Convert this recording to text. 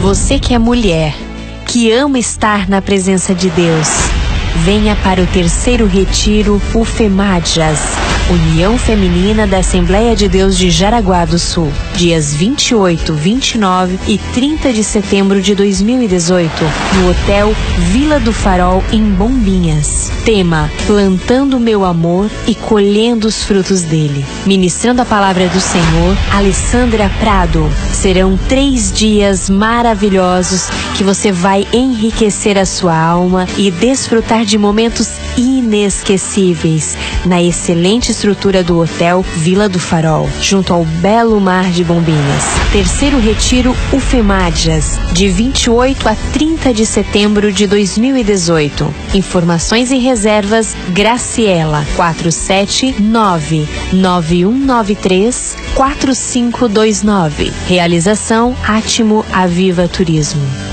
Você que é mulher, que ama estar na presença de Deus, venha para o terceiro retiro UFEMADJAS União Feminina da Assembleia de Deus de Jaraguá do Sul, dias 28, 29 e 30 de setembro de 2018, no Hotel Vila do Farol, em Bombinhas. Tema: Plantando meu amor e colhendo os frutos dele. Ministrando a palavra do Senhor, Alessandra Prado. Serão três dias maravilhosos que você vai enriquecer a sua alma e desfrutar de momentos inesquecíveis na excelente estrutura do Hotel Vila do Farol, junto ao belo mar de Bombinhas. Terceiro retiro UFEMADJAS, de 28 a 30 de setembro de 2018. Informações e reservas Graciela 479 9193 4529. Realização Atimo Aviva Turismo.